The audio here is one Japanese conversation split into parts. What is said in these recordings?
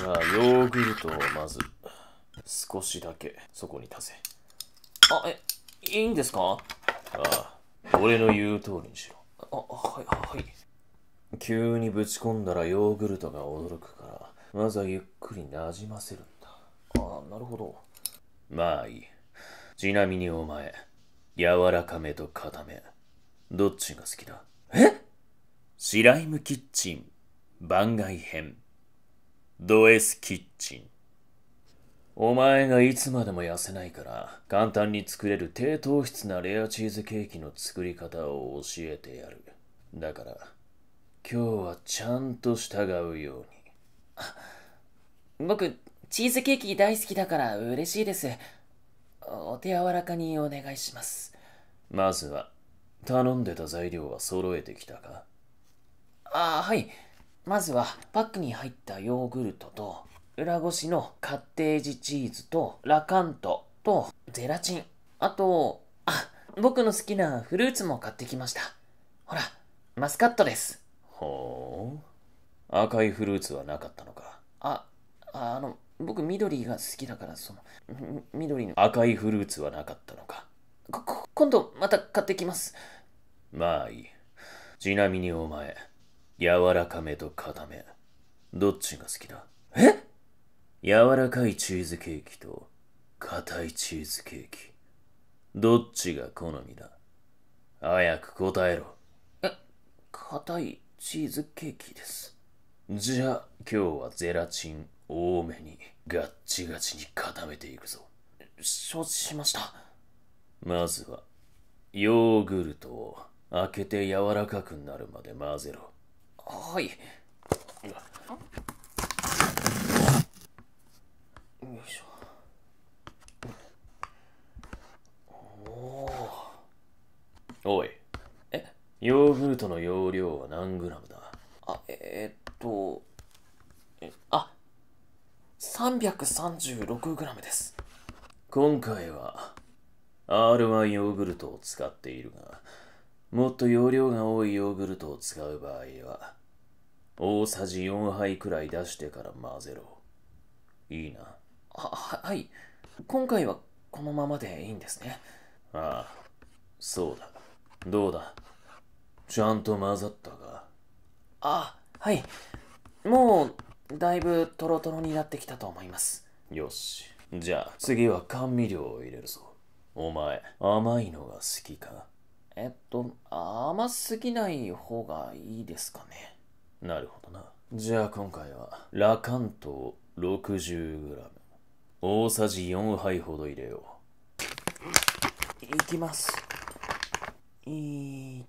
じゃあヨーグルトをまず少しだけそこに足せ。あ、え、いいんですか？ああ俺の言う通りにしろ。あ、はい、はい。急にぶち込んだらヨーグルトが驚くからまずはゆっくりなじませるんだ。あ、なるほど。まあいい。ちなみにお前柔らかめと固めどっちが好きだ？え？シライムキッチン番外編ド S キッチンお前がいつまでも痩せないから簡単に作れる低糖質なレアチーズケーキの作り方を教えてやるだから今日はちゃんと従うように僕、チーズケーキ大好きだから嬉しいです。お手柔らかにお願いします。まずは頼んでた材料は揃えてきたか？あ、はい。まずは、パックに入ったヨーグルトと、裏ごしのカッテージチーズと、ラカントと、ゼラチン。あと、あ、僕の好きなフルーツも買ってきました。ほら、マスカットです。ほう赤いフルーツはなかったのかあ、あの、僕緑が好きだから、その、み緑の。赤いフルーツはなかったのかここ今度また買ってきます。まあいいちなみにお前柔らかめと固め。どっちが好きだ？え？柔らかいチーズケーキと硬いチーズケーキ。どっちが好みだ？早く答えろ。え、硬いチーズケーキです。じゃあ今日はゼラチン多めにガッチガチに固めていくぞ。承知しました。まずはヨーグルトを開けて柔らかくなるまで混ぜろはい。よいしょ。おいえ？ヨーグルトの容量は何グラムだ？あ、えーっと、えあ、336g です。今回は R1 ヨーグルトを使っているがもっと容量が多いヨーグルトを使う場合は大さじ4杯くらい出してから混ぜろいいなは、ははい。今回はこのままでいいんですね。ああそうだどうだ？ちゃんと混ざったか？あ、はい。もう、だいぶトロトロになってきたと思います。よしじゃあ次は甘味料を入れるぞお前甘いのが好きか？えっと、甘すぎない方がいいですかね。なるほどな。じゃあ今回は、ラカントを 60g。大さじ4杯ほど入れよいきます。1、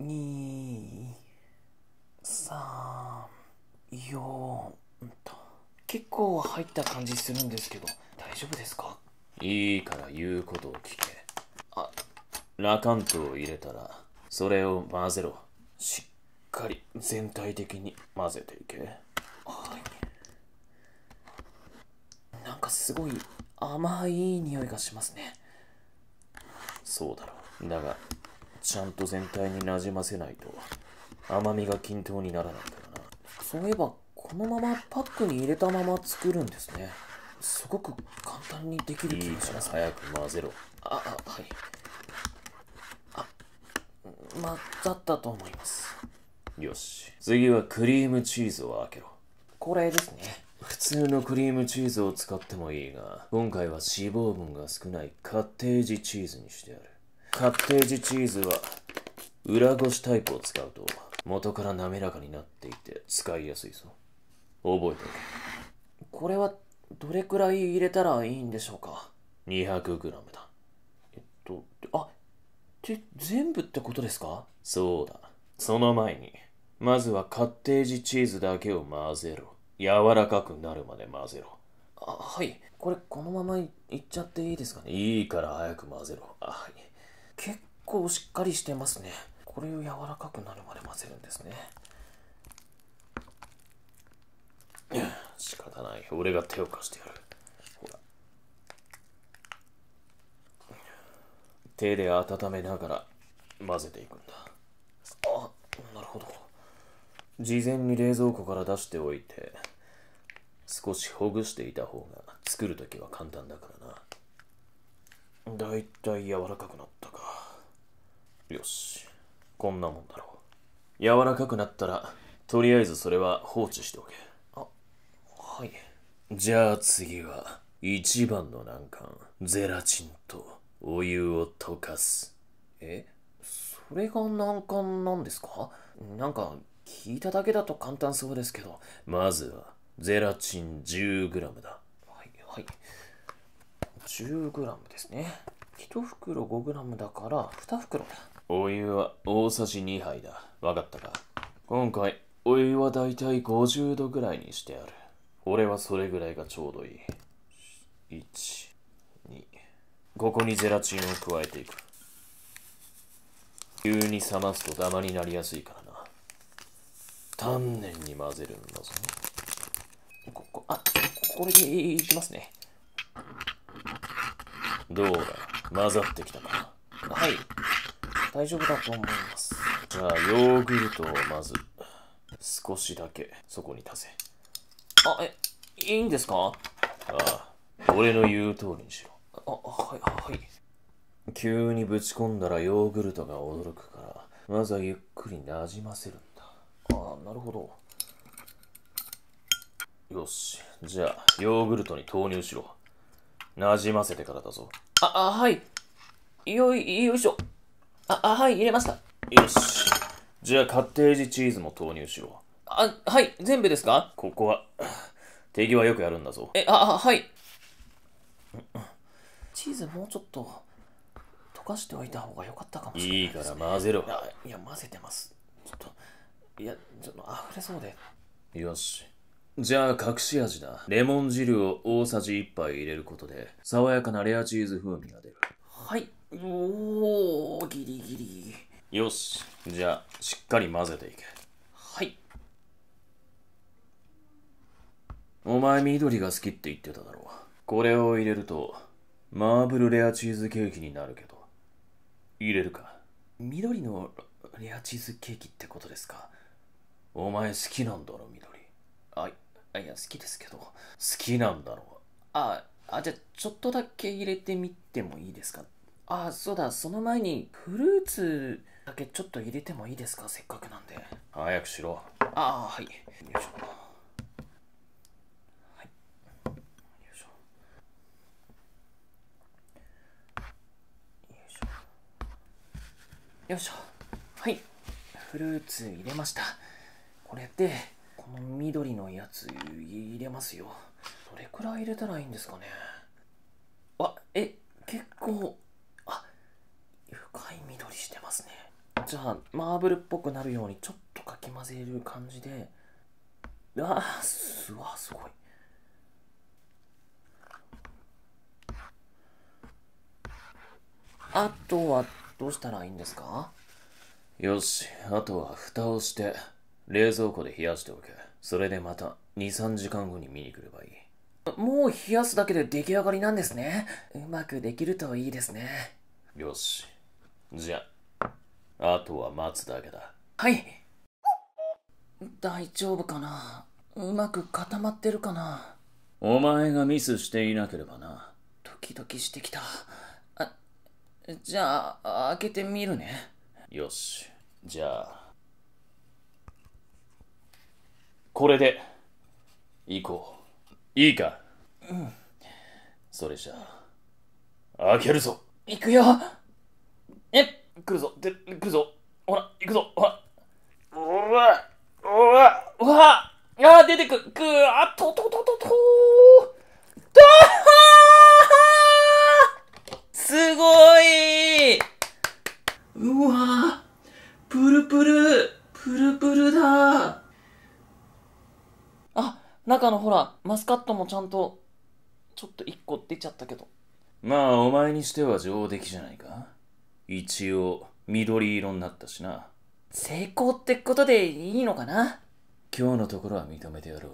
2、3、4と。結構入った感じするんですけど、大丈夫ですか？う。いいから言うことを聞け。あ、ラカントを入れたら、それを混ぜろ。しっかり全体的に混ぜていけ。なんかすごい甘い匂いがしますね。そうだろう。だが、ちゃんと全体になじませないと、甘みが均等にならないからな。そういえば、このままパックに入れたまま作るんですね。すごく簡単にできる気いいがします。から早く混ぜろ。あ、あ、はい。あ、混ざったと思います。よし。次はクリームチーズを開けろ。これですね。普通のクリームチーズを使ってもいいが、今回は脂肪分が少ないカッテージチーズにしてある。カッテージチーズは裏ごしタイプを使うと元から滑らかになっていて使いやすいぞ。覚えておこれはどれくらい入れたらいいんでしょうか？け。200g だ。えっと、あ、って全部ってことですか？そうだ。その前に、まずはカッテージチーズだけを混ぜろ。柔らかくなるまで混ぜろ。あ、はい。これこのままいいっちゃっていいですかね？いいから早く混ぜろ。あ、はい。結構しっかりしてますね。これを柔らかくなるまで混ぜるんですね。仕方ない。俺が手を貸してやる。ほら。手で温めながら混ぜていくんだ。事前に冷蔵庫から出しておいて、少しほぐしていた方が作るときは簡単だからな。だいたい柔らかくなったか。よし。こんなもんだろう。柔らかくなったら、とりあえずそれは放置しておけ。はい。じゃあ次は、一番の難関、ゼラチンとお湯を溶かす。え？それが難関なんですか？なんか聞いただけだと簡単そうですけど。まずは、ゼラチン 10g だ。はいはい。10g ですね。1袋 5g だから2袋だ。お湯は大さじ2杯だ。わかったか？今回、お湯はだいたい50度ぐらいにしてある。俺はそれぐらいがちょうどいい。1、2。ここにゼラチンを加えていく。急に冷ますとダマになりやすいからな。丹念に混ぜるんだぞ。ここ、あ、これでいきますね。どうだ？混ざってきたかはい。大丈夫だと思います。じゃあ、ヨーグルトをまず、少しだけそこに足せ。あ、え、いいんですか？ああ、俺の言う通りにしろ。あ、はい、はい。急にぶち込んだらヨーグルトが驚くから、まずはゆっくりなじませるんだ。あ、なるほど。よし、じゃあ、ヨーグルトに投入しろ。なじませてからだぞ。あ、あ、はい。よい、よいしょ。あ、あ、はい、入れました。よし。じゃあ、カッテージチーズも投入しろ。あ、はい、全部ですか？ここは、手際よくやるんだぞ。え、あ、あはい。チーズもうちょっと溶かしておいた方が良かったかもしれないいいから混ぜろ。あいや、混ぜてます。ちょっと、いや、ちょっと溢れそうで。よし。じゃあ隠し味だ。レモン汁を大さじ1杯入れることで、爽やかなレアチーズ風味が出る。はい。おー、ギリギリ。よし。じゃあ、しっかり混ぜていけ。はい。お前緑が好きって言ってただろう。これを入れると、マーブルレアチーズケーキになるけど。入れるか。緑のレアチーズケーキってことですか？お前好きなんだろ、緑。あ、いや、好きですけど。好きなんだろ。あ、あ、じゃあ、ちょっとだけ入れてみてもいいですか？あ、そうだ、その前に、フルーツだけちょっと入れてもいいですか？せっかくなんで。早くしろ。あ、はい。よいしょ。はい。よいしょ。よいしょ。よいしょ。はい。フルーツ入れました。これで、この緑のやつ入れますよ。どれくらい入れたらいいんですかね。あ、え、結構、あ、深い緑してますね。じゃあ、マーブルっぽくなるようにちょっとかき混ぜる感じで。ああ、すわ、すごい。あとはどうしたらいいんですか？よし。あとは蓋をして、冷蔵庫で冷やしておけ。それでまた2、3時間後に見に来ればいい。もう冷やすだけで出来上がりなんですね。うまくできるといいですね。よし。じゃあ、あとは待つだけだ。はい。大丈夫かなうまく固まってるかなお前がミスしていなければな。ドキドキしてきた。あ、じゃあ、開けてみるね。よし。じゃあ、これで、行こう。いいか？うん。それじゃあ、開けるぞ。行くよ。え？来るぞ、で、来るぞ。ほら、行くぞ、ほら。うわ、うわ、うわ、あー、出てく、く、あ、と、と、と、と、と、だーすごいうわプルプルプルプルだあ、中のほら、マスカットもちゃんと、ちょっと一個出ちゃったけど。まあ、お前にしては上出来じゃないか？一応、緑色になったしな。成功ってことでいいのかな？今日のところは認めてやろう。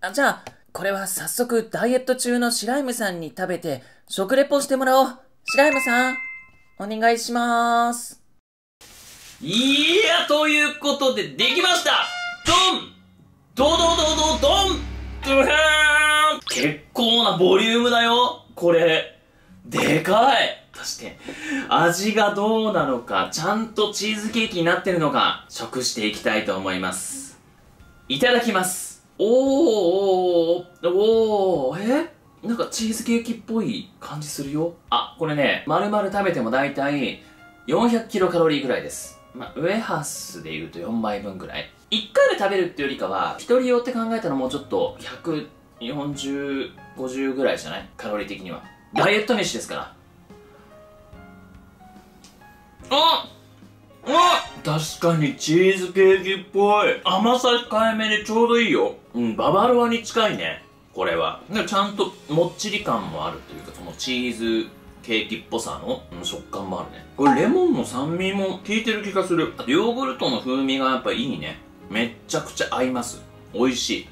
あ、じゃあ、これは早速ダイエット中のシライムさんに食べて食レポしてもらおう。シライムさん、お願いします。いや、ということでできましたドンドドドドドンドゥハ結構なボリュームだよこれ。でかいそして、味がどうなのか、ちゃんとチーズケーキになってるのか、食していきたいと思います。いただきます。おー、おー、おー、え？なんかチーズケーキっぽい感じするよ。あ、これね、丸々食べてもだいたい400キロカロリーぐらいです。まあ、ウエハースで言うと4倍分ぐらい。1回で食べるってよりかは、1人用って考えたらもうちょっと100 140、50ぐらいじゃない？カロリー的には。ダイエット飯ですから。ああ確かにチーズケーキっぽい。甘さ控えめでちょうどいいよ。うん、ババロアに近いね。これは。ちゃんともっちり感もあるというか、そのチーズケーキっぽさの、食感もあるね。これレモンの酸味も効いてる気がする。あとヨーグルトの風味がやっぱいいね。めっちゃくちゃ合います。美味しい。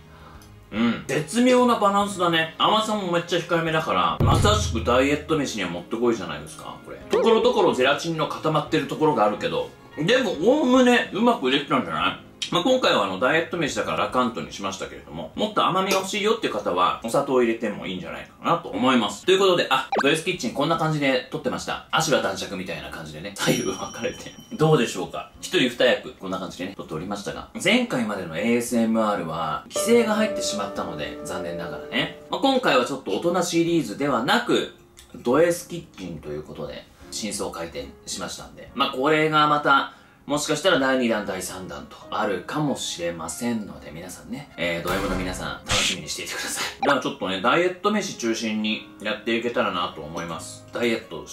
うん。絶妙なバランスだね。甘さもめっちゃ控えめだから、まさしくダイエット飯にはもってこいじゃないですか、これ。ところどころゼラチンの固まってるところがあるけど、でも、おおむね、うまくできたんじゃない？まあ、今回はあの、ダイエット飯だからラカントにしましたけれども、もっと甘みが欲しいよっていう方は、お砂糖を入れてもいいんじゃないかなと思います。ということで、あ、ド S キッチンこんな感じで撮ってました。足は男爵みたいな感じでね、左右分かれて。どうでしょうか？一人二役、こんな感じでね、撮っておりましたが、前回までの ASMR は、規制が入ってしまったので、残念ながらね。まあ、今回はちょっと大人シリーズではなく、ド S キッチンということで、真相回転しましたんで、まあ、これがまた、もしかしたら第2弾、第3弾とあるかもしれませんので、皆さんね、えー、ド M の皆さん、楽しみにしていてください。だからちょっとね、ダイエット飯中心にやっていけたらなと思います。ダイエット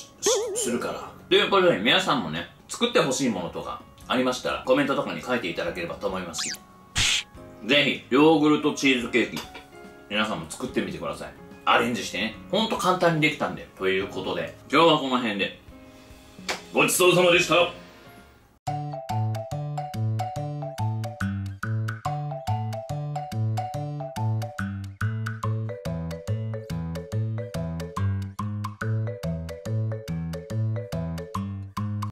するから。ということで、皆さんもね、作ってほしいものとかありましたら、コメントとかに書いていただければと思いますし、ぜひ、ヨーグルトチーズケーキ、皆さんも作ってみてください。アレンジしてね、ほんと簡単にできたんで、ということで、今日はこの辺で、ごちそうさまでした